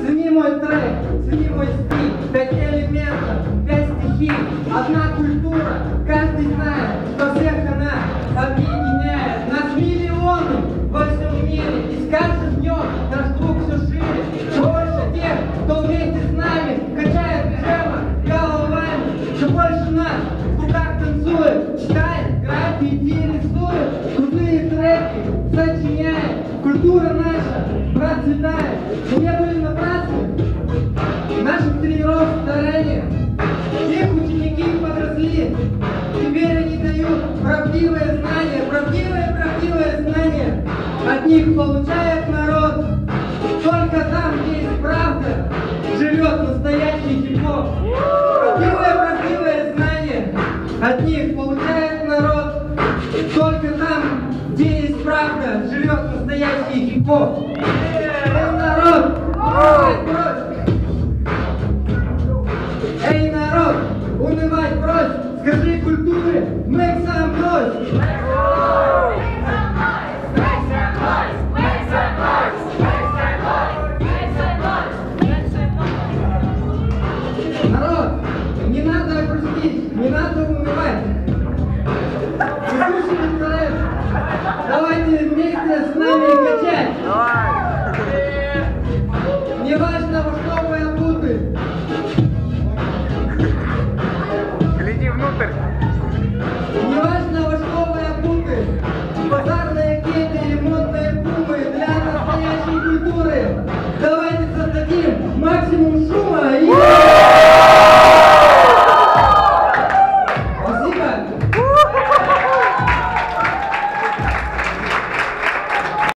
Цени мой трек, цени мой стиль, пять элементов, пять стихий, одна культура, каждый знает, что всех она объединяет. Нас миллионы во всем мире, и с каждым днем наш круг все шире. Больше тех, кто вместе с нами качает джема головами, все больше нас в руках танцует, читает, граффити рисует, культура наша процветает. Мы не были на празднике, наших тренировок старания. Их ученики подросли, теперь они дают правдивые знания, правдивые, правдивые знания. От них получает народ. Только там, где есть правда, живет настоящий хип-хоп. Правдивые, правдивые знания. От них получает народ. Только там, i pot. Ej narod! Ej narod! Unë e majtë prosh, skërri kulture, me kësa mbrosh! Вместе с нами качать.